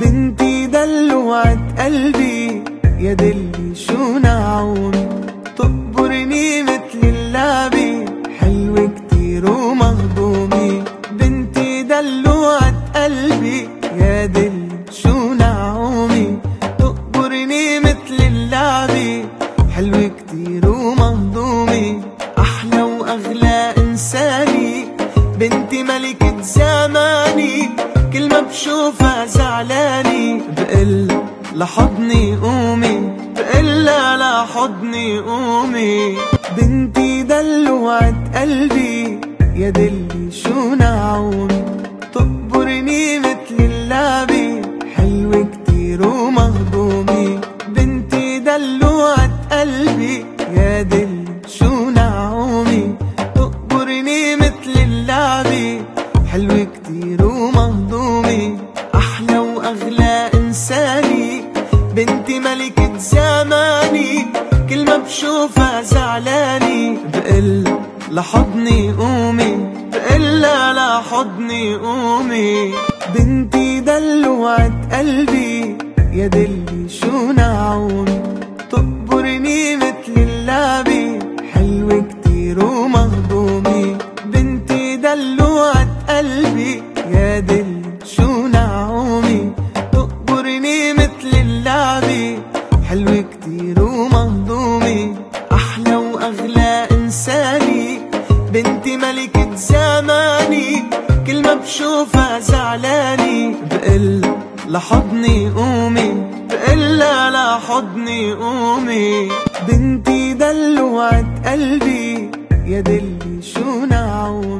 بنتي دلوعة قلبي يا دلي شو نعومي تقبرني مثل اللعبي حلوة كتير ومهضومي بنتي دلوعة قلبي يا دلي شو نعومي تقبرني مثل اللعبي حلوة كتير ومهضومي أحلى وأغلى إنساني بنتي ملكة زماني كل ما بشوفها زعلاني. بقل لحضني قومي بقلا لحضني قومي. بنتي دلوعة قلبي يا دلي شو نعومي تقبرني مثل اللعبي حلوة كتير ومهضومي بنتي دلوعة قلبي يا دلي حلوة كتير ومهضومي. أحلى وأغلى إنساني. بنتي ملكة زماني. كل ما بشوفها زعلاني. بقل لحضني قومي. بقلا لحضني قومي. بنتي دلوعة قلبي. يا دلي شو نعومي ومهضومي أحلى وأغلى إنساني. بنتي ملكة زماني كل ما بشوفها زعلاني. بقل لحضني قومي بقلا لحضني قومي. بنتي دلوعة قلبي يا دلي شو نعومي